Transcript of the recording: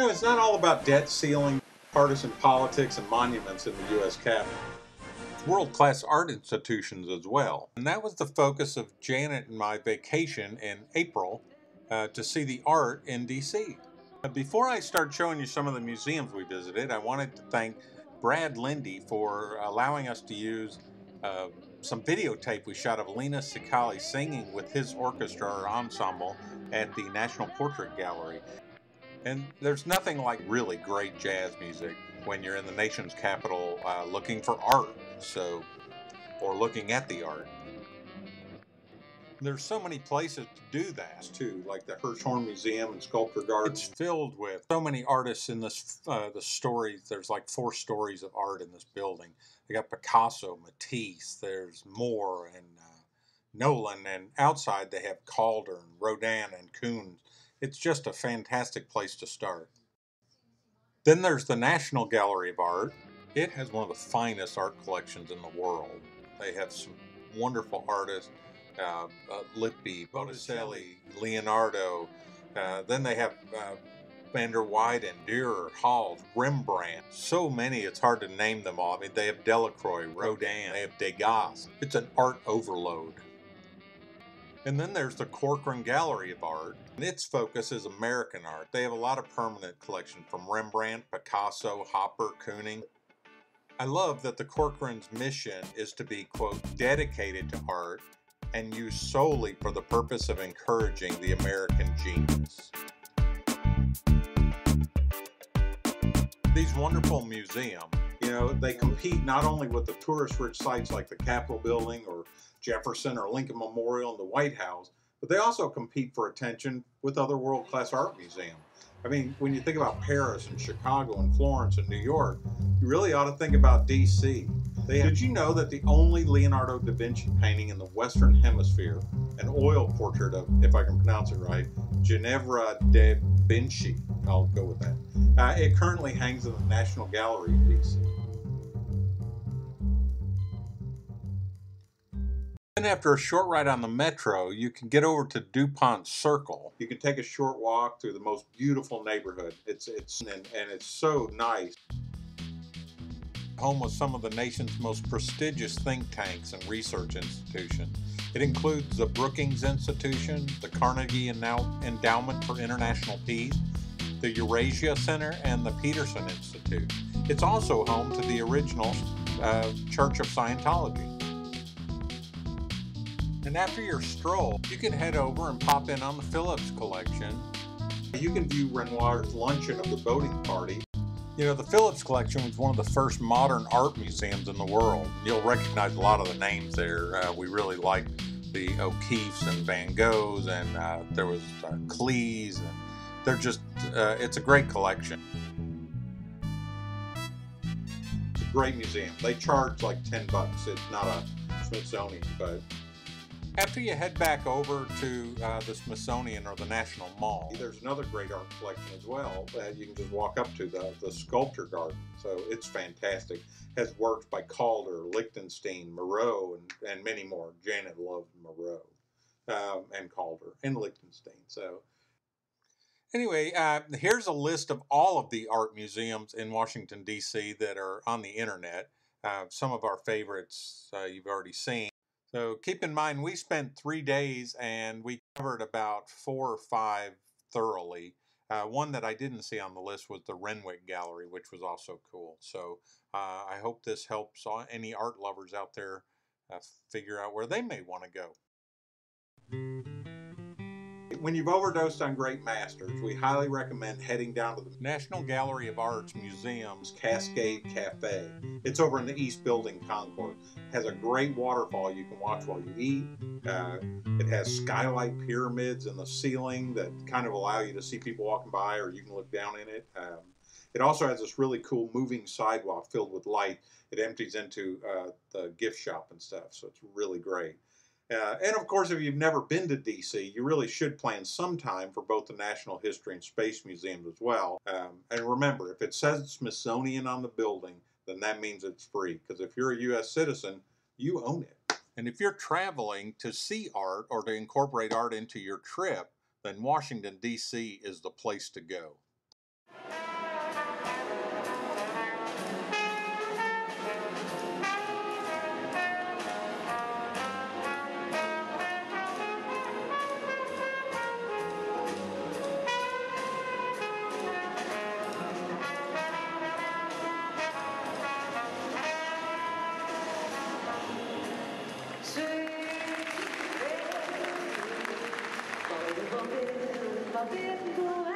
it's not all about debt ceiling, partisan politics, and monuments in the U.S. Capitol. World class art institutions as well. And that was the focus of Janet and my vacation in April uh, to see the art in D.C. Before I start showing you some of the museums we visited, I wanted to thank Brad Linde for allowing us to use uh, some videotape we shot of Lena Seikaly singing with his orchestra or ensemble at the National Portrait Gallery. And there's nothing like really great jazz music when you're in the nation's capital uh, looking for art, so, or looking at the art. There's so many places to do that too, like the Hirshhorn Museum and Sculpture Garden. It's filled with so many artists in this. Uh, the stories. There's like four stories of art in this building. They got Picasso, Matisse. There's Moore and uh, Noland, and outside they have Calder and Rodin and Koons. It's just a fantastic place to start. Then there's the National Gallery of Art. It has one of the finest art collections in the world. They have some wonderful artists uh, uh, Lippi, Botticelli, Leonardo. Uh, then they have uh, Van der Weyden, Dürer, Hals, Rembrandt. So many, it's hard to name them all. I mean, they have Delacroix, Rodin, they have Degas. It's an art overload. And then there's the Corcoran Gallery of Art, and its focus is American art. They have a lot of permanent collection from Rembrandt, Picasso, Hopper, Kooning. I love that the Corcoran's mission is to be, quote, dedicated to art and used solely for the purpose of encouraging the American genius. These wonderful museums, know, they compete not only with the tourist-rich sites like the Capitol Building or Jefferson or Lincoln Memorial and the White House, but they also compete for attention with other world-class art museums. I mean, when you think about Paris and Chicago and Florence and New York, you really ought to think about D.C. Did you know that the only Leonardo da Vinci painting in the Western Hemisphere, an oil portrait of, if I can pronounce it right, Ginevra da Vinci, I'll go with that, uh, it currently hangs in the National Gallery in D.C. Then after a short ride on the metro, you can get over to Dupont Circle. You can take a short walk through the most beautiful neighborhood. It's it's and, and it's so nice home of some of the nation's most prestigious think tanks and research institutions. It includes the Brookings Institution, the Carnegie Endowment for International Peace, the Eurasia Center, and the Peterson Institute. It's also home to the original uh, Church of Scientology. And after your stroll, you can head over and pop in on the Phillips collection. You can view Renoir's luncheon of the boating party you know, the Phillips Collection was one of the first modern art museums in the world. You'll recognize a lot of the names there. Uh, we really like the O'Keeffes and Van Goghs, and uh, there was uh, and they're just, uh, it's a great collection. It's a great museum. They charge like 10 bucks. It's not a Smithsonian, but after you head back over to uh, the Smithsonian or the National Mall, there's another great art collection as well that you can just walk up to, the, the Sculpture Garden. So it's fantastic. Has works by Calder, Lichtenstein, Miró, and, and many more. Janet loved Miró um, and Calder and Lichtenstein. So Anyway, uh, here's a list of all of the art museums in Washington, D.C. that are on the internet. Uh, some of our favorites uh, you've already seen. So keep in mind, we spent three days and we covered about four or five thoroughly. Uh, one that I didn't see on the list was the Renwick Gallery, which was also cool. So uh, I hope this helps any art lovers out there uh, figure out where they may want to go when you've overdosed on great masters, we highly recommend heading down to the National Gallery of Art's Museum's Cascade Cafe. It's over in the East Building Concourse. It has a great waterfall you can watch while you eat. Uh, it has skylight pyramids in the ceiling that kind of allow you to see people walking by or you can look down in it. Um, it also has this really cool moving sidewalk filled with light. It empties into uh, the gift shop and stuff, so it's really great. Uh, and of course, if you've never been to DC, you really should plan some time for both the National History and Space Museums as well. Um, and remember, if it says Smithsonian on the building, then that means it's free. Because if you're a U.S. citizen, you own it. And if you're traveling to see art or to incorporate art into your trip, then Washington, D.C. is the place to go. I've been going.